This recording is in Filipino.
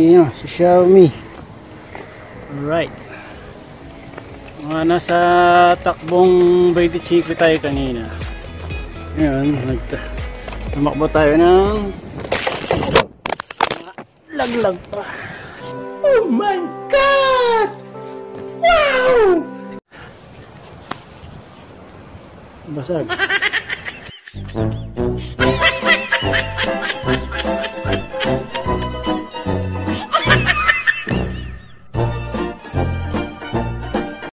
Iyo, si Xiaomi. Alright. Mga nasa takbong Baytichikli tayo kanina. Ngayon, tumakbo tayo ng laglag pa. Oh my God! Wow! Basag.